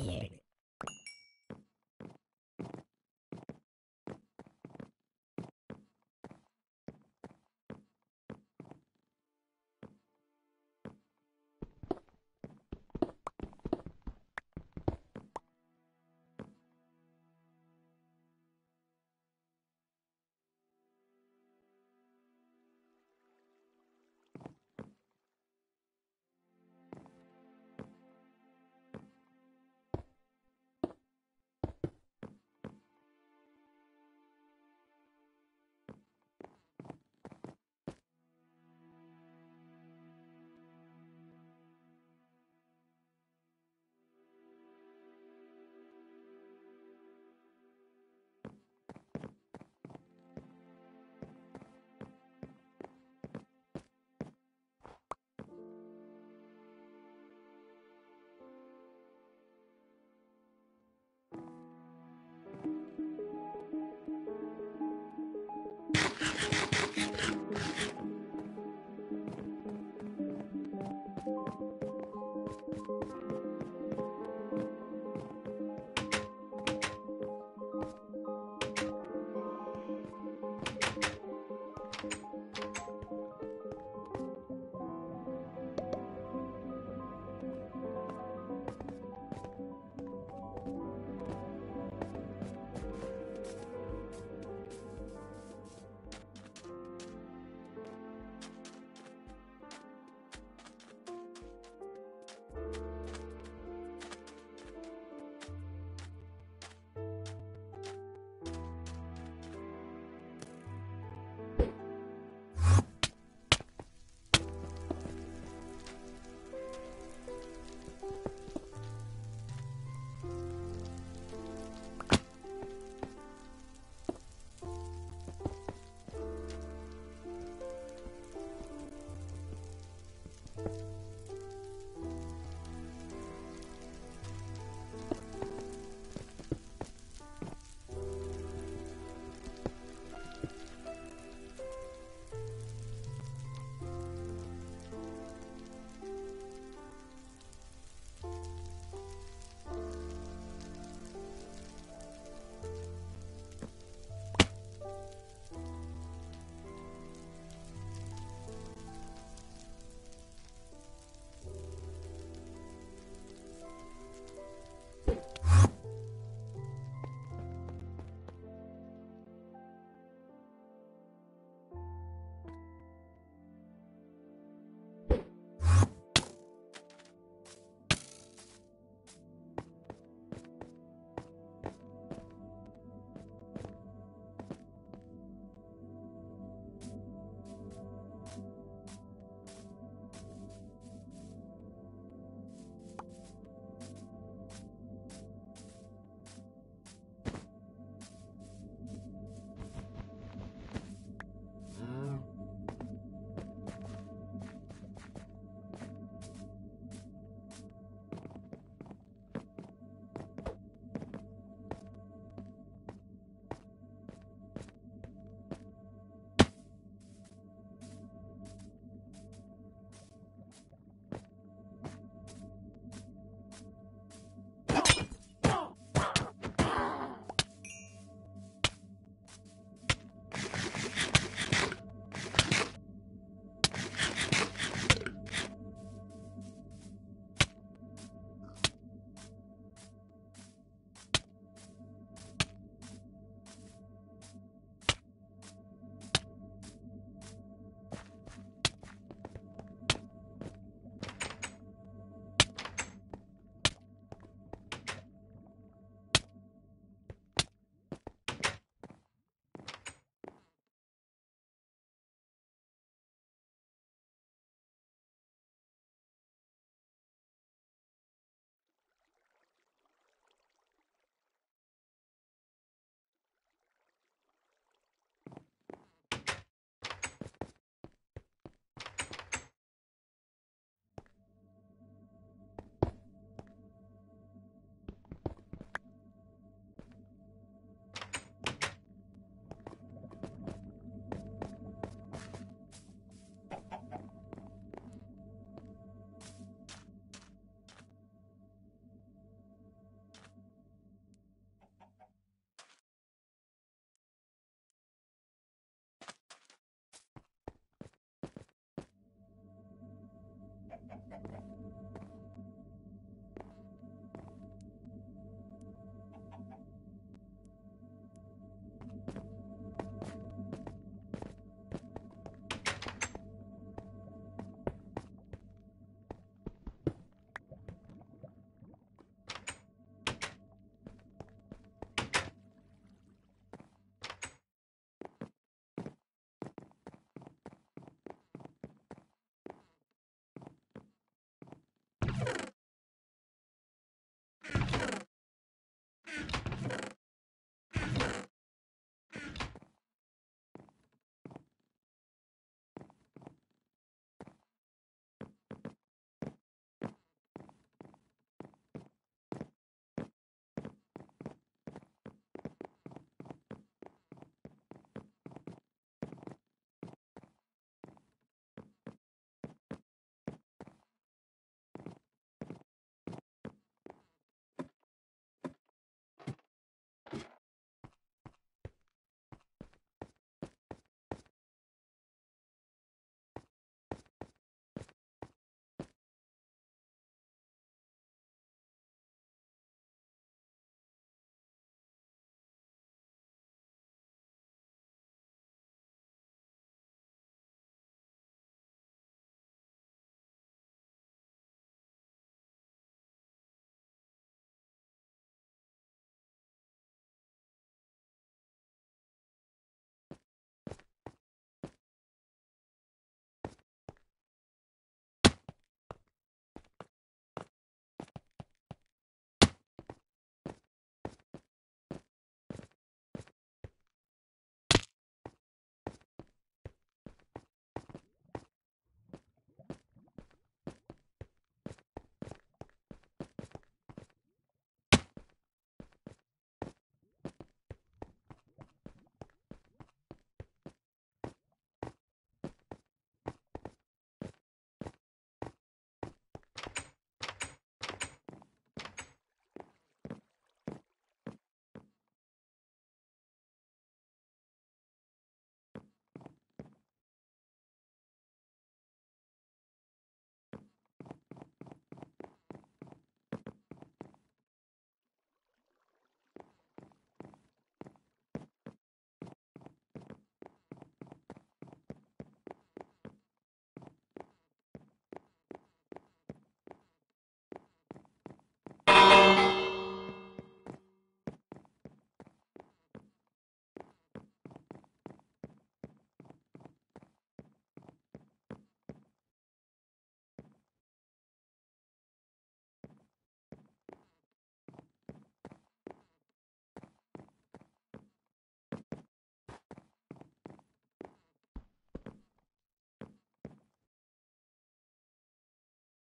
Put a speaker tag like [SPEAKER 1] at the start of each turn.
[SPEAKER 1] here.